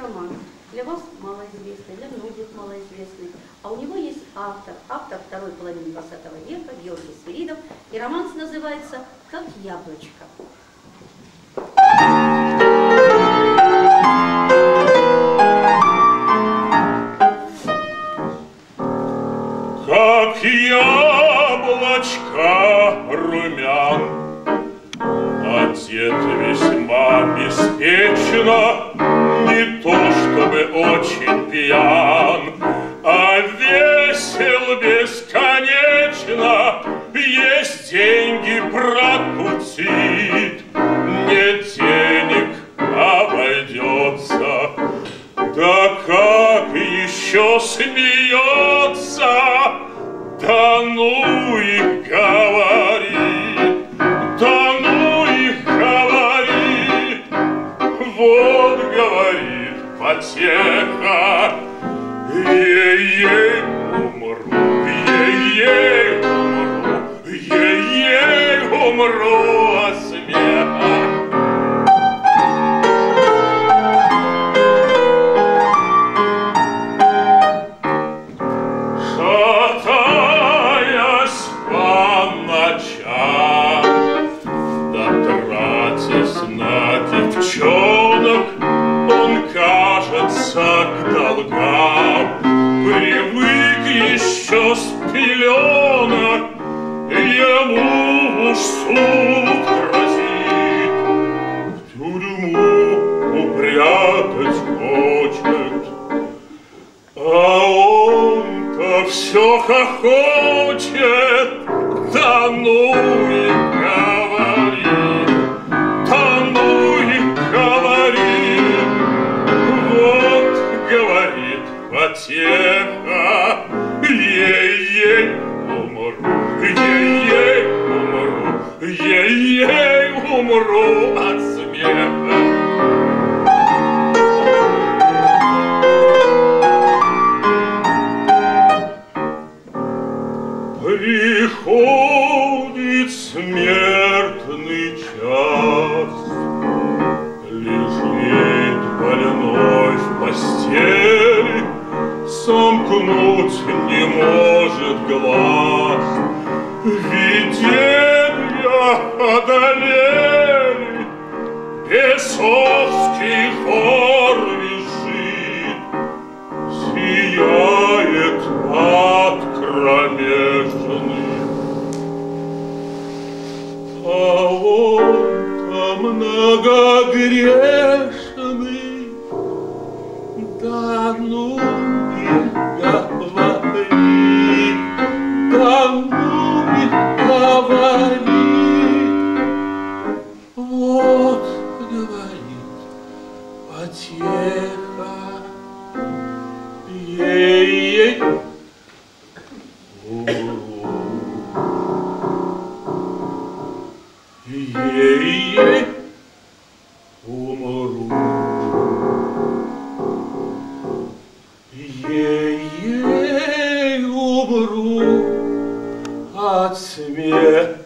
роман. Для вас малоизвестный, для многих малоизвестный. А у него есть автор, автор второй половины 20 века, Георгий Свиридов. И роман называется «Как яблочко». Как яблочко румян, Одет весьма беспечно, Не то чтобы очень пьян, А весел бесконечно, Есть деньги прокутит, Нет денег обойдется. Да как еще смеется, да ну и говорит потеха, ей-ей привык еще с пеленок, ему уж суд грозит, в тюрьму упрятать хочет. А он-то все хохочет, да ну потеха, ей-ей умру, ей-ей умру, ей-ей умру от смеха. Приходит смертный час, Сомкнуть не может глаз. Виденья одолели, Бесовский хор висит, Сияет ад кромешный. А он-то многогрешный, да ну и говори, да ну и говори. Вот, говорит, потеха, ей-ей, Ей-ей, умру. Ей-ей, умру от смеха.